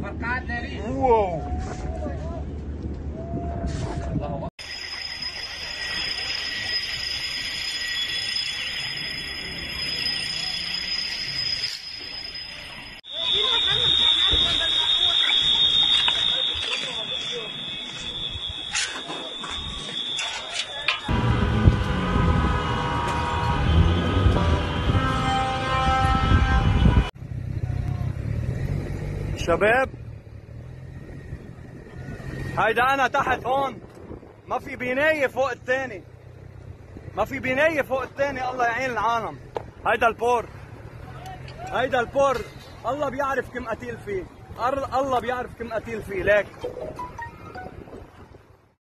Facada, Uou! شباب. هيدا أنا تحت هون. ما في بناية فوق الثاني. ما في بناية فوق الثاني. الله يعين العالم. هيدا البور. هيدا البور. الله بيعرف كم قتيل فيه. الله بيعرف كم قتيل فيه. ليك.